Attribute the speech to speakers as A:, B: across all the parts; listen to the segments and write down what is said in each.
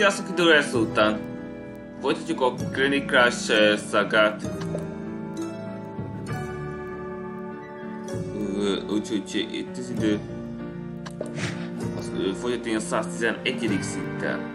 A: sziasztok, idő lesz után. Folytatjuk a Clinic Crash eh, szagát. Úgyhogy itt az idő. Az ö, folytatni a 111. szinttel.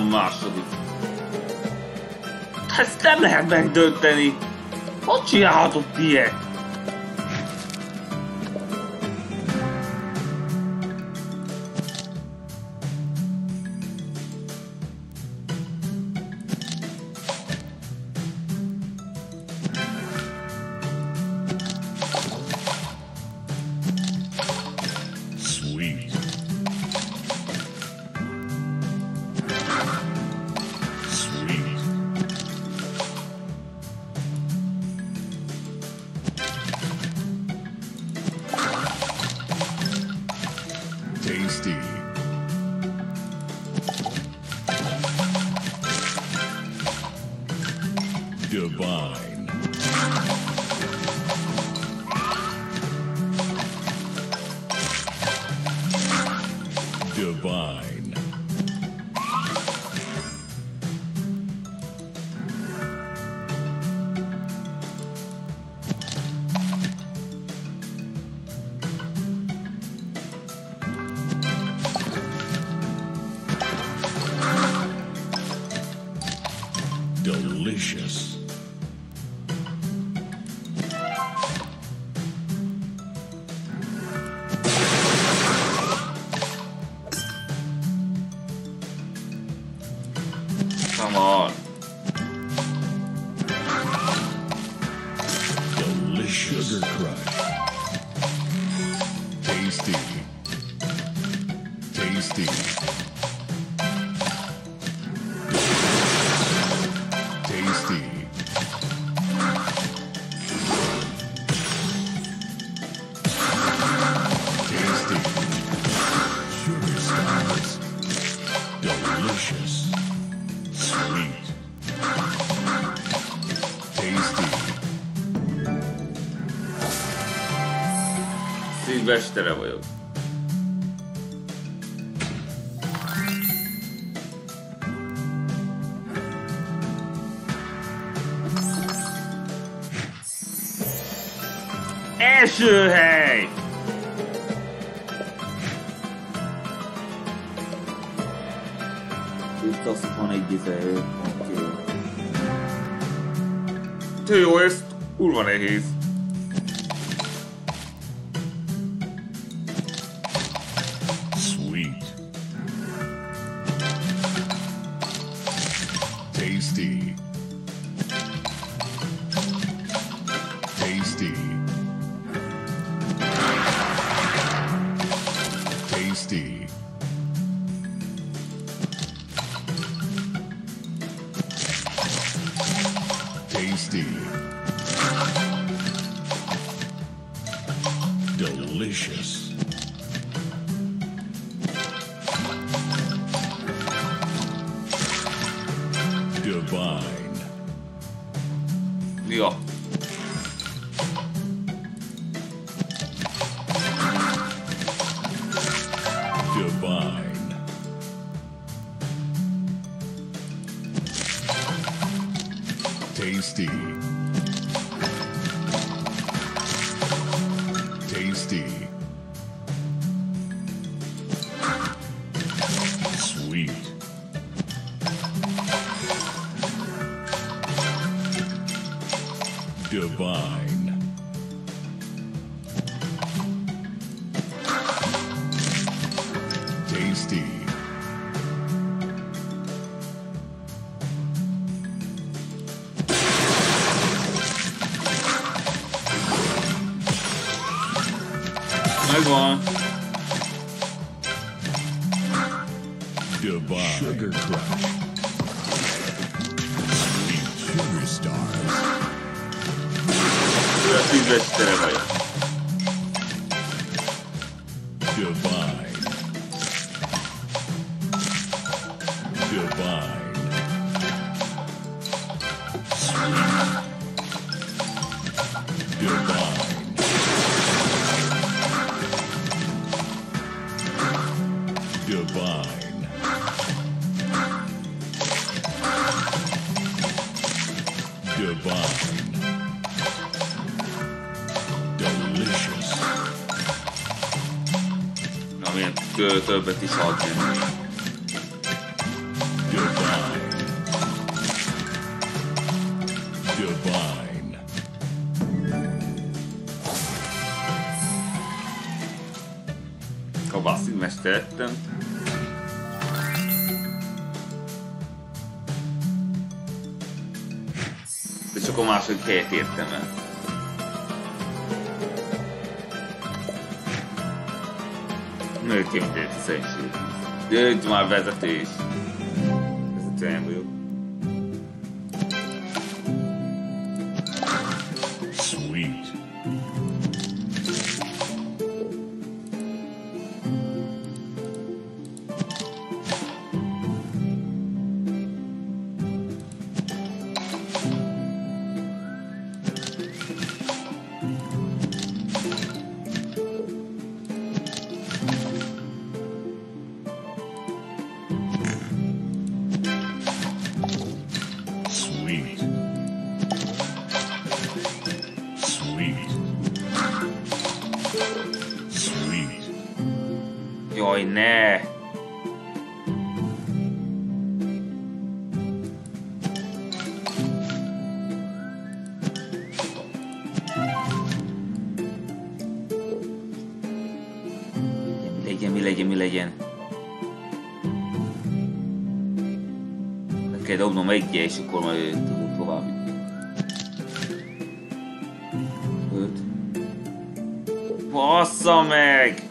A: Láttam második. Ezt nem lehet megdönteni. Hogy csinálhatott ilyet?
B: Goodbye. Delicious. Sweet. Tasty.
A: Szilvestere vagyok. Első hely! Izé, oké. Te jó, ez kurva nehéz.
B: Delicious. Divine.
A: Ja.
B: Dubai. Sugar Crush. Sugar Stars.
A: Burası ücretsiz denemeye. És akkor második helyet értem el. Nőként ért szerencsét. Itt már vezető is. Vezető vagyok. Legyen, mi legyen, mi legyen? Meg kell dobnom egyet, és akkor majd tudok tovább. Öt. Bassza meg!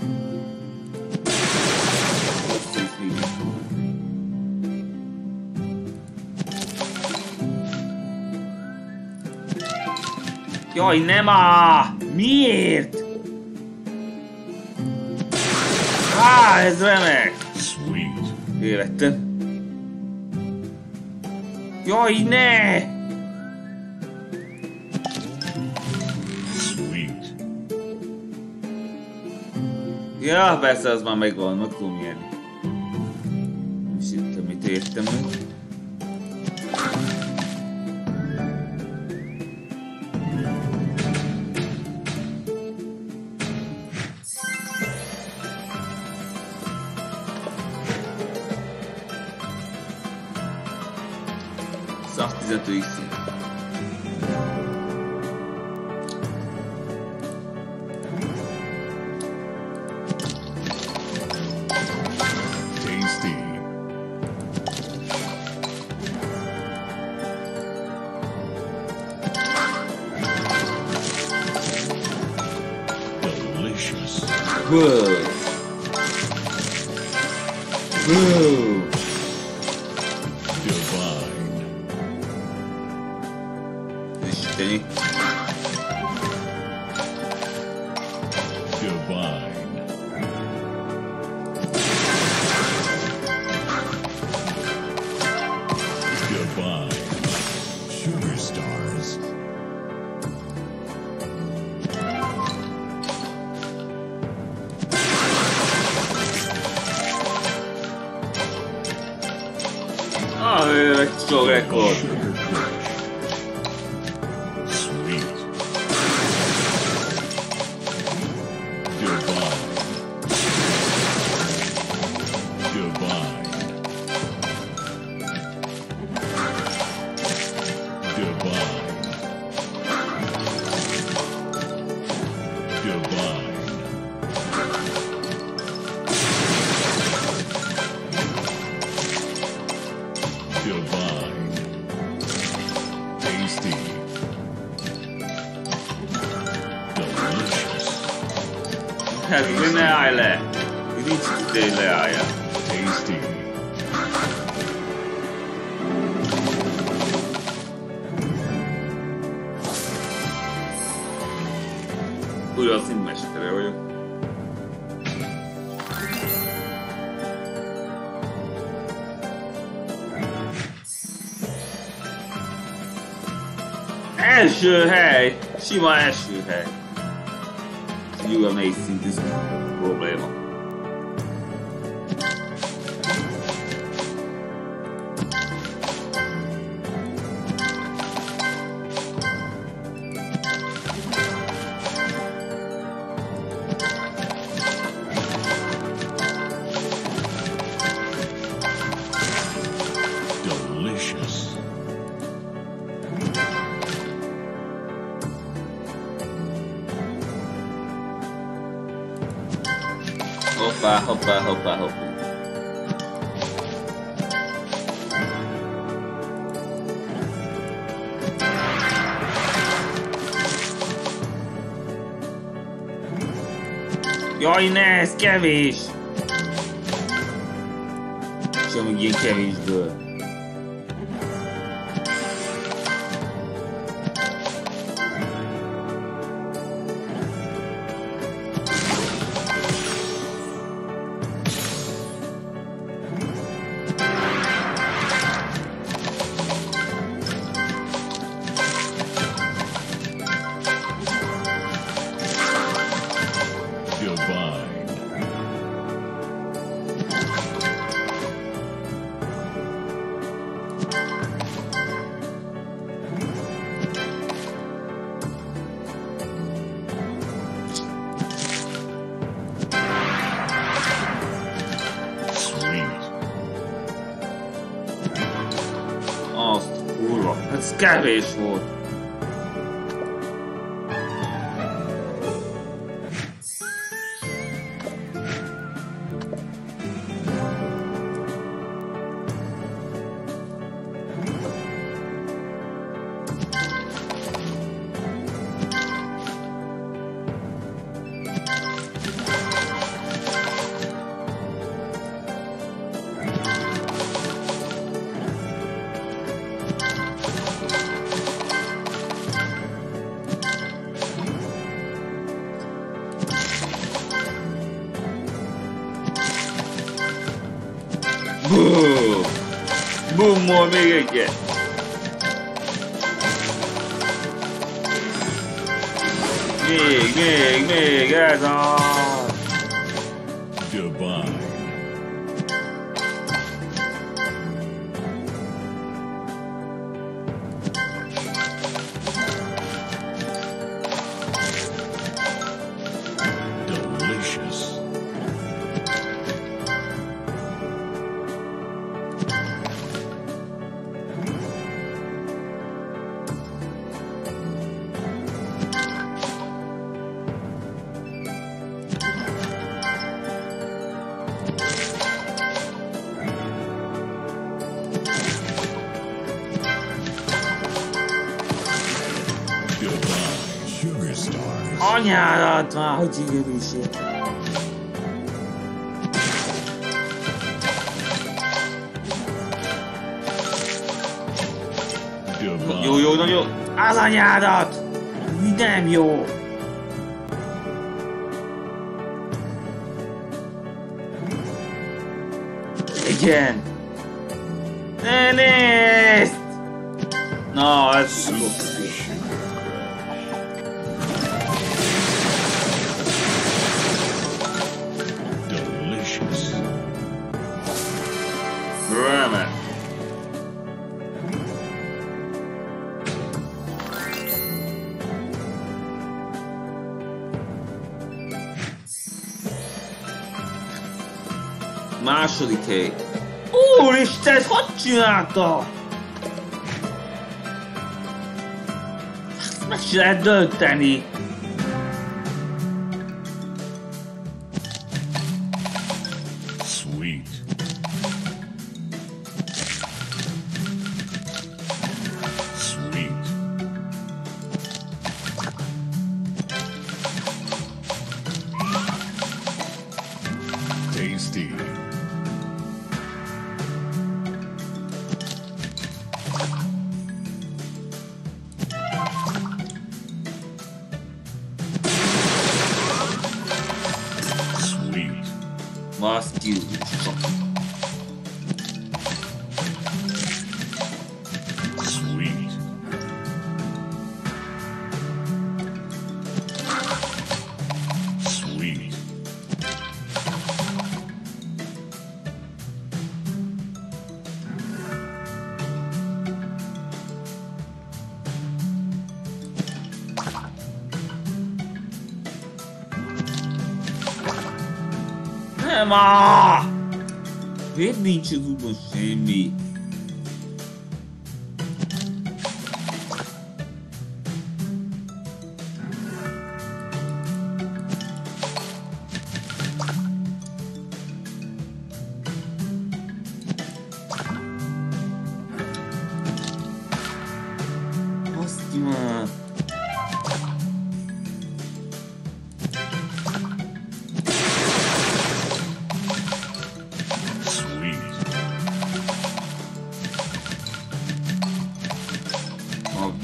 A: Jaj, nem á! Miért? Á, ez remek!
B: Sweet.
A: Élettem. Jaj, ne!
B: Sweet.
A: Ja, persze, az már megvan, meg tudom nyerni. Nem is értem, mit értem meg. parties
B: à ici.
A: Good. Hely! Sima első Jaj, ne, ez kevés! Semmi ilyen kevésből. Kevés Boom, még egyet! Még, még, még, ez az!
B: Divine.
A: Sikerülség.
B: Divine.
A: Jó, jó, nagyon jó. Az anyádat! Mi nem jó. Igen. Ne nézd! Na, ez Második hely. Úristen, ezt hogy csinálta? Ezt meg se lehet dönteni. Miért nincs az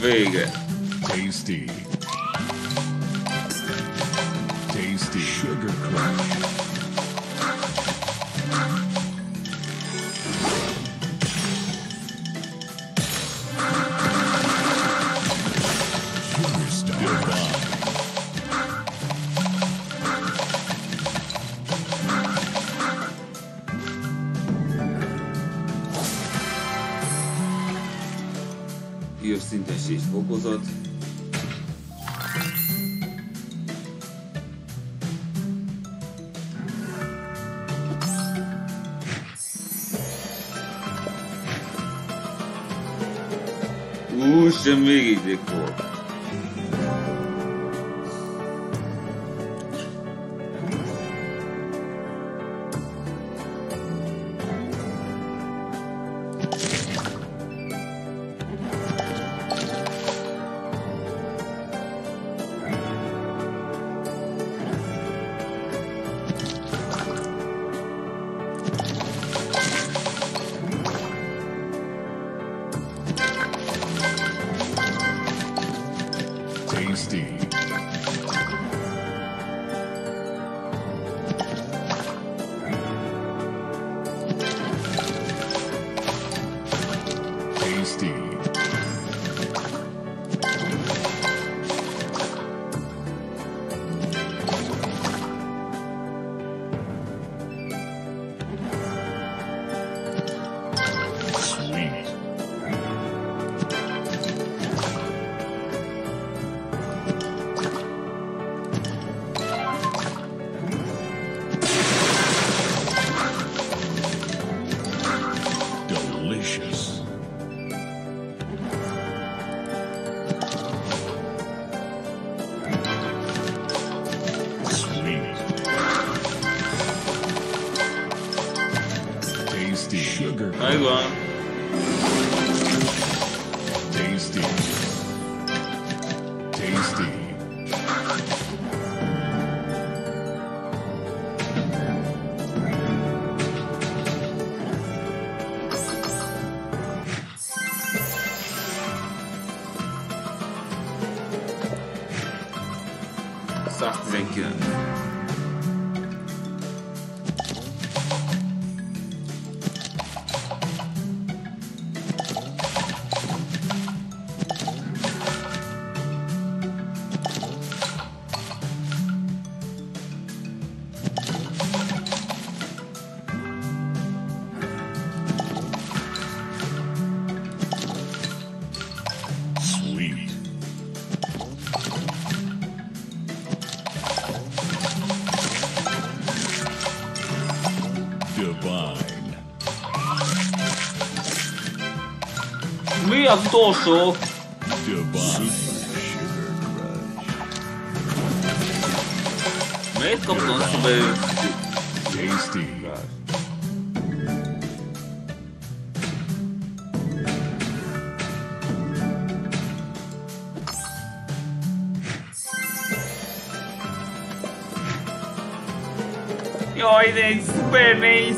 A: A vége.
B: Tasty. Tasty.
A: Úristen, még egy dékor. Az utolsó? Miért kaptam azt a bejött?
B: Tasty.
A: Jaj, de szuper nehéz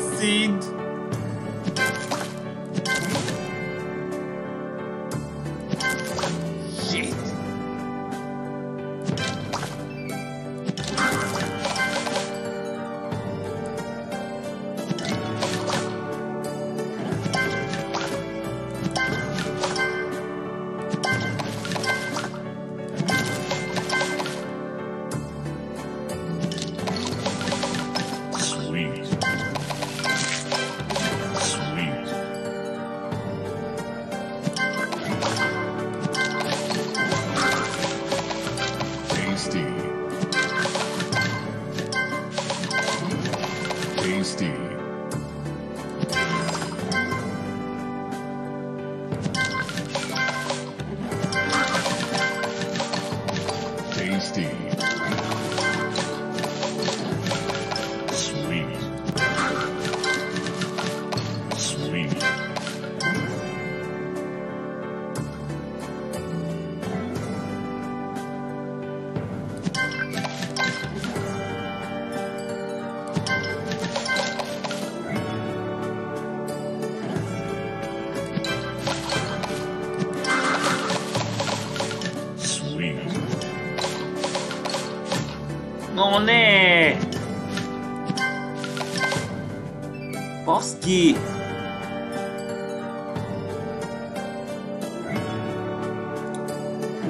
A: Baszki!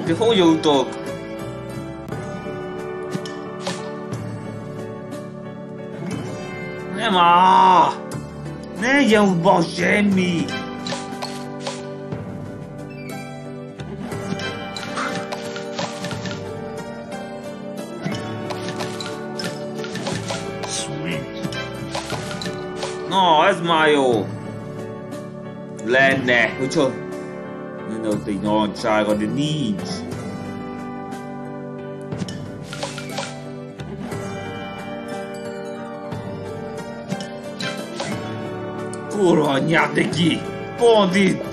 A: De hogy jutok? Nem á! Ne be semmi! Jó. Lenne, hogyha Lenne ott egy narancsága, de nincs. Kurva anyját neki! Pont itt!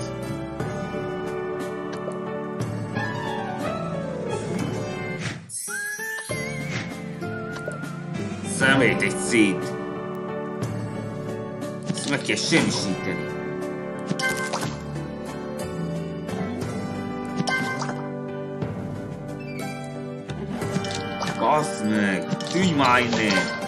A: Szemét egy szét! Ezt meg kell semmisíteni. Basz meg! Tűnj már innen!
B: Sweet.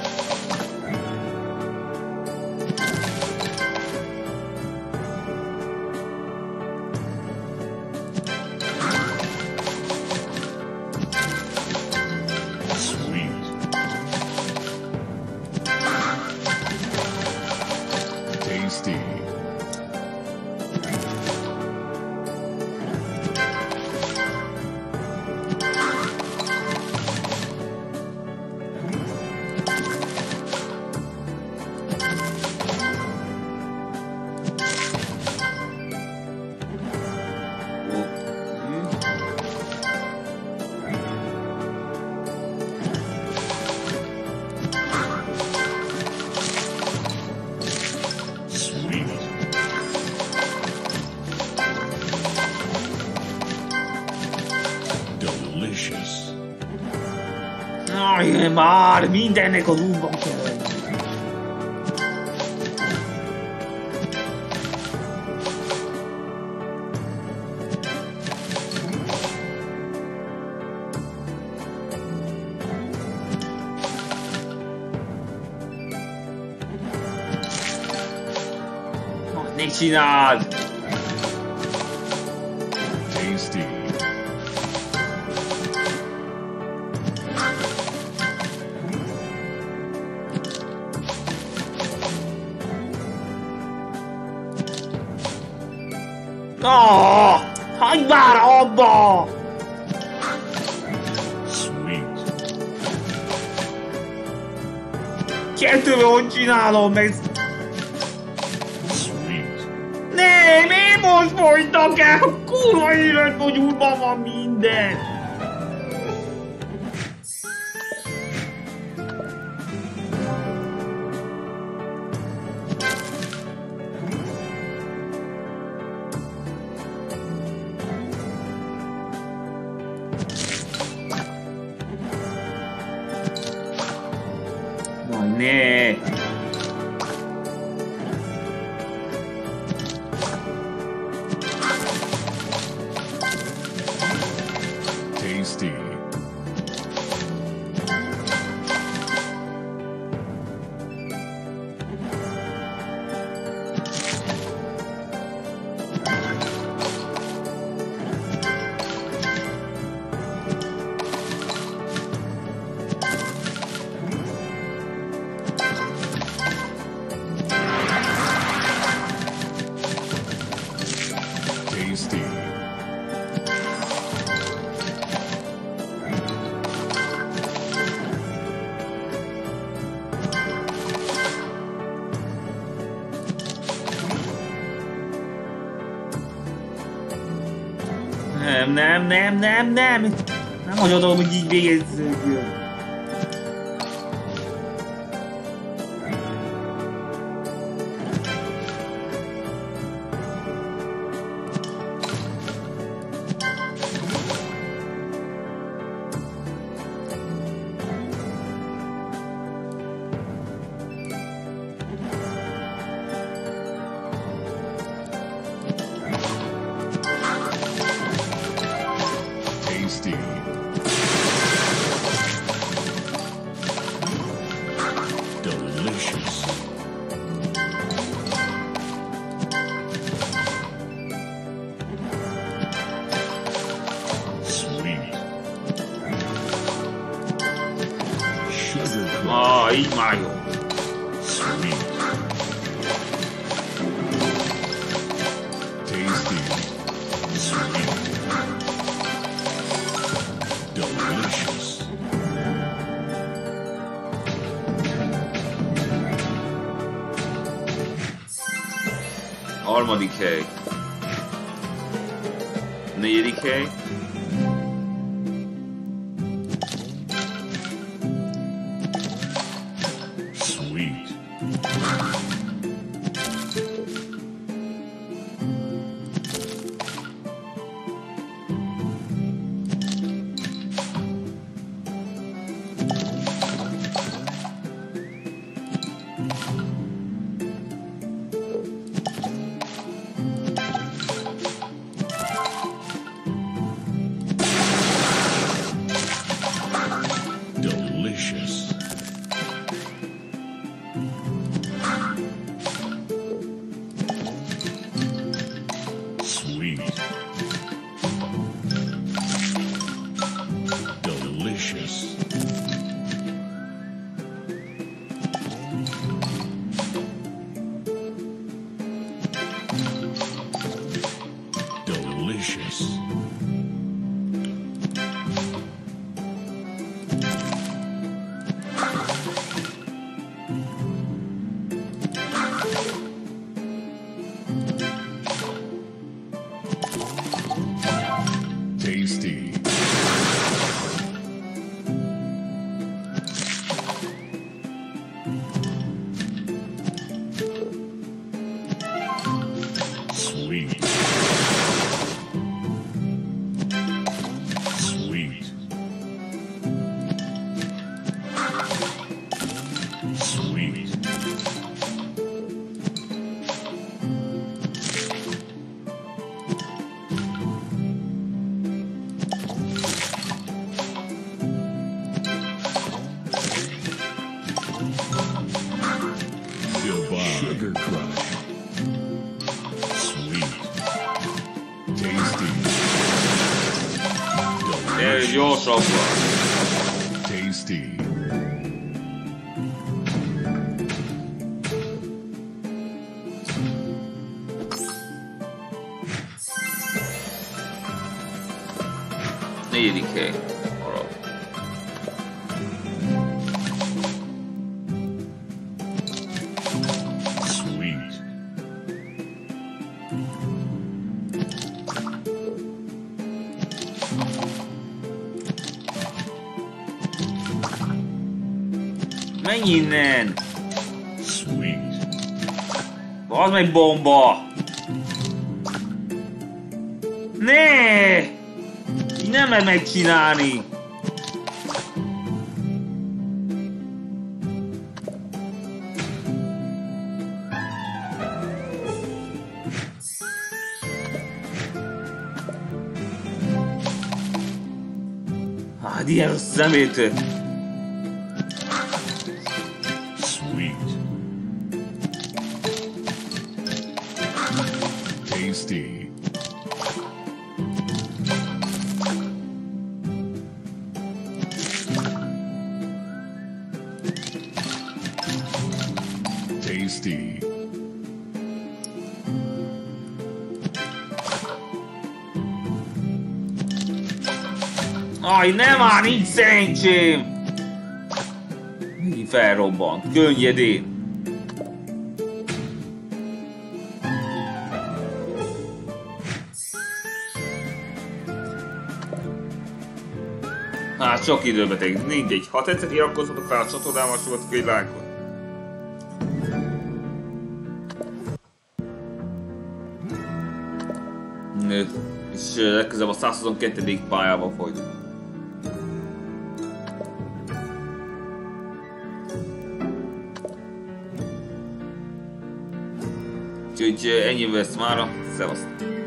A: Aj, már mindennek az Ne csináld! Ah, hagyd már abba!
B: Sweet.
A: Kettőbe hogy csinálom meg?
B: Sweet.
A: Nem, én most folytak el! Kurva élet, hogy úrban van minden! Na, Nem, nem, nem, nem, nem! Hagyodom, hogy így végezzük. Harmadik hely. Negyedik hely.
B: Delicious. Tasty.
A: Negyedik Menj innen!
B: Sweet.
A: Az meg bomba! Ne! Így nem lehet megcsinálni! Hát ilyen rossz szemétő!
B: Tasty. Tasty.
A: Aj, nem már, nincs szerencsém! Megint felrobbant, könnyedén. Hát sok időbe telik, mindegy. Ha tetszett, iratkozzatok fel a csatornámmal, sokat egy lájkot. És legközelebb a 122. pályával folytatjuk. Úgyhogy ennyi lesz mára. Szevasztok!